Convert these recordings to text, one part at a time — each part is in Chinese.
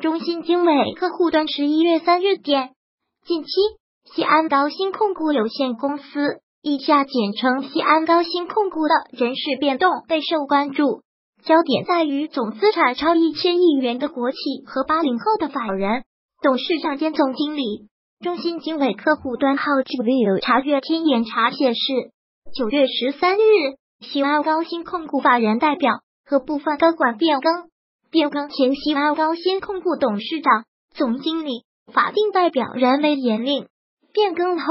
中信经纬客户端十一月三日电，近期西安高新控股有限公司（以下简称西安高新控股）的人事变动备受关注，焦点在于总资产超一千亿元的国企和八零后的法人、董事长兼总经理。中信经纬客户端号 View 查阅天眼查显示，九月十三日，西安高新控股法人代表和部分高管变更。变更前，西安高新控股董事长、总经理、法定代表人为严令；变更后，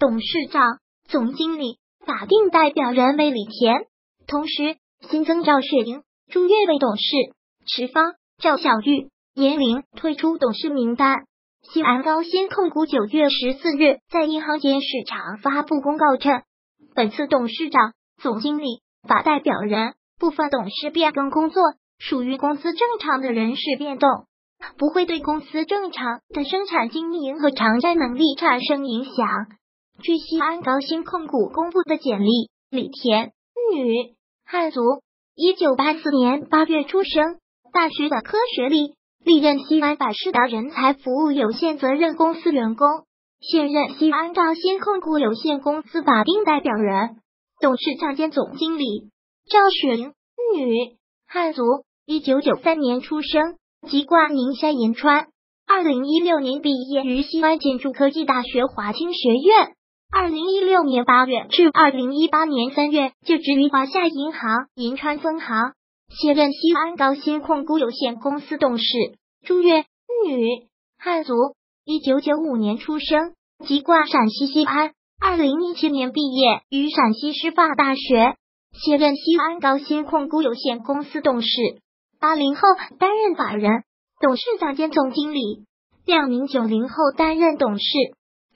董事长、总经理、法定代表人为李田。同时，新增赵雪莹、朱月为董事，池方、赵小玉、严玲退出董事名单。西安高新控股九月十四日在银行间市场发布公告称，本次董事长、总经理、法代表人部分董事变更工作。属于公司正常的人事变动，不会对公司正常的生产经营和偿债能力产生影响。据西安高新控股公布的简历，李田，女，汉族，一九八四年八月出生，大学本科学历，历任西安百事达人才服务有限责任公司员工，现任西安高新控股有限公司法定代表人、董事长兼总经理。赵雪玲，女，汉族。一九九三年出生，籍贯宁夏银川。二零一六年毕业于西安建筑科技大学华清学院。二零一六年八月至二零一八年三月就职于华夏银行银川分行，现任西安高新控股有限公司董事。朱月，女，汉族。一九九五年出生，籍贯陕西西安。二零一七年毕业于陕西师范大学，现任西安高新控股有限公司董事。八零后担任法人、董事长兼总经理，两名九零后担任董事，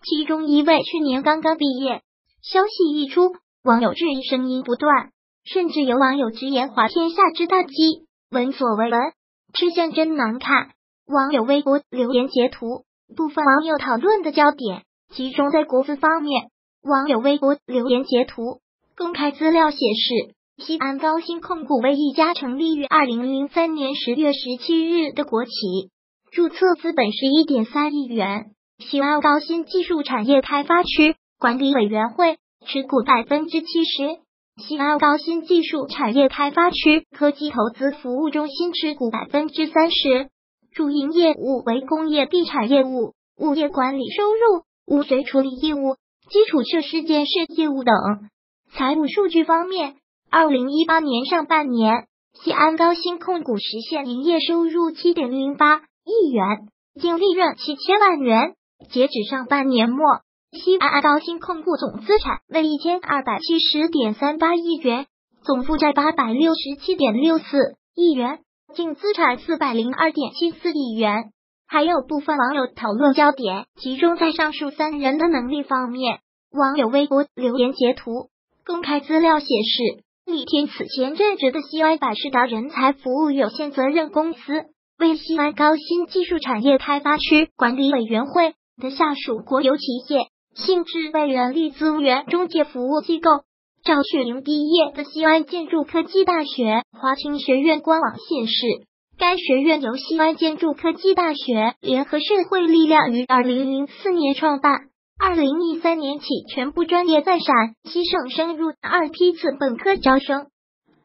其中一位去年刚刚毕业。消息一出，网友质疑声音不断，甚至有网友直言“滑天下之大稽”，闻所未闻，吃相真难看。网友微博留言截图，部分网友讨论的焦点集中在国资方面。网友微博留言截图，公开资料显示。西安高新控股为一家成立于二零零三年十月十七日的国企，注册资本是一点三亿元。西安高新技术产业开发区管理委员会持股百分之七十，西安高新技术产业开发区科技投资服务中心持股百分之三十。主营业务为工业地产业务、物业管理收入、污水处理业务、基础设施建设业务等。财务数据方面。二零一八年上半年，西安高新控股实现营业收入七点零八亿元，净利润七千万元。截止上半年末，西安高新控股总资产为一千二百七十点三八亿元，总负债八百六十七点六四亿元，净资产四百零二点七四亿元。还有部分网友讨论焦点集中在上述三人的能力方面。网友微博留言截图，公开资料显示。李天此前任职的西安百事达人才服务有限责任公司，为西安高新技术产业开发区管理委员会的下属国有企业，性质为人力资源中介服务机构。赵雪玲毕业的西安建筑科技大学华清学院官网显示，该学院由西安建筑科技大学联合社会力量于二零零四年创办。二零一三年起，全部专业在陕西省升入二批次本科招生。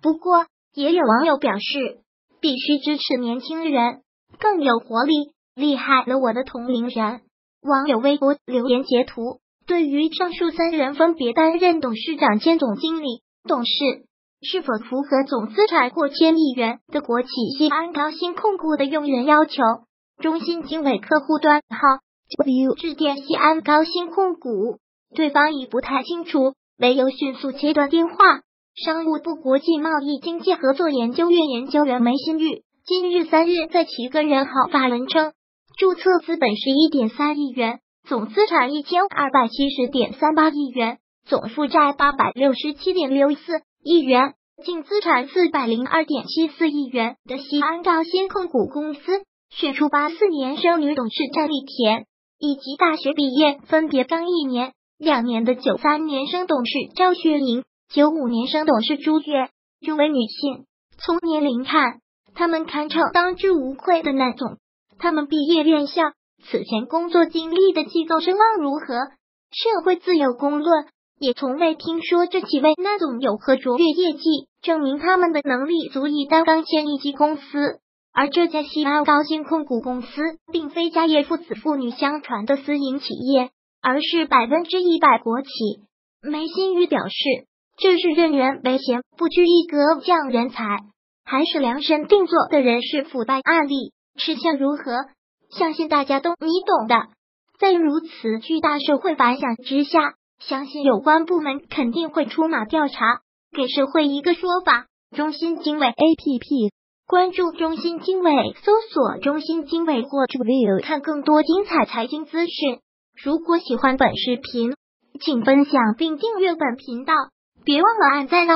不过，也有网友表示，必须支持年轻人，更有活力，厉害了我的同龄人。网友微博留言截图，对于上述三人分别担任董事长兼总经理、董事，是否符合总资产过千亿元的国企西安高新控股的用人要求？中信经纬客户端号。W 致电西安高新控股，对方已不太清楚，唯有迅速切断电话。商务部国际贸易经济合作研究院研究员梅新玉今日三日在其个人号发文称，注册资本十一点三亿元，总资产一千二百七十点三八亿元，总负债八百六十七点六四亿元，净资产四百零二点七四亿元的西安高新控股公司选出八四年生女董事战立田。以及大学毕业分别刚一年、两年的九三年生董事赵雪莹、九五年生董事朱月，诸位女性，从年龄看，她们堪称当之无愧的那种。他们毕业院校，此前工作经历的机构声望如何？社会自有公论也从未听说这几位那总有何卓越业绩，证明他们的能力足以担当千亿级公司。而这家西安高新控股公司，并非家业父子父女相传的私营企业，而是百分之一百国企。梅新宇表示，这是任人唯贤、不拘一格降人才，还是量身定做的人事腐败案例？吃相如何？相信大家都你懂的。在如此巨大社会反响之下，相信有关部门肯定会出马调查，给社会一个说法。中心经纬 A P P。关注中心经纬，搜索中心经纬或 view 看更多精彩财经资讯。如果喜欢本视频，请分享并订阅本频道，别忘了按赞哦。